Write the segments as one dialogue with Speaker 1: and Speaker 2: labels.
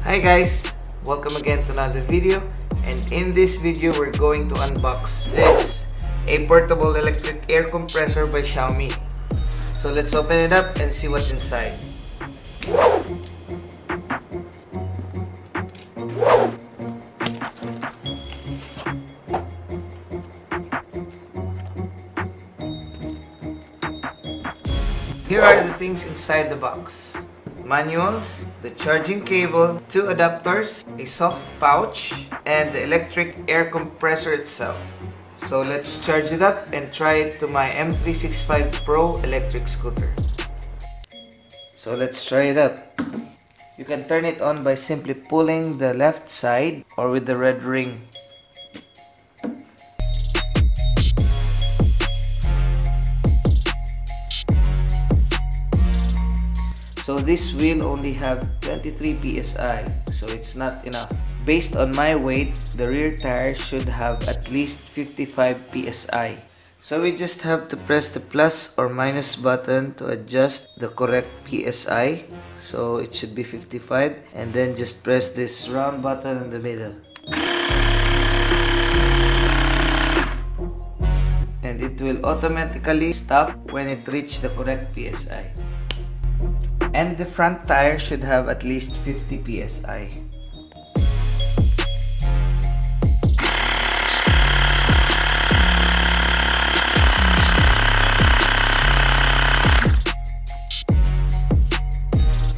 Speaker 1: Hi guys! Welcome again to another video and in this video we're going to unbox this a portable electric air compressor by Xiaomi. So let's open it up and see what's inside. Here are the things inside the box. Manuals, the charging cable, two adapters, a soft pouch, and the electric air compressor itself. So let's charge it up and try it to my M365 Pro electric scooter. So let's try it up. You can turn it on by simply pulling the left side or with the red ring. So this wheel only have 23 psi, so it's not enough. Based on my weight, the rear tire should have at least 55 psi. So we just have to press the plus or minus button to adjust the correct PSI. So it should be 55 and then just press this round button in the middle. And it will automatically stop when it reaches the correct PSI. And the front tire should have at least 50 PSI.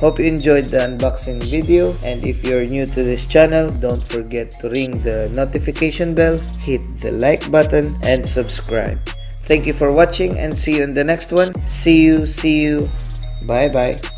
Speaker 1: Hope you enjoyed the unboxing video and if you're new to this channel, don't forget to ring the notification bell, hit the like button and subscribe. Thank you for watching and see you in the next one. See you, see you. Bye bye.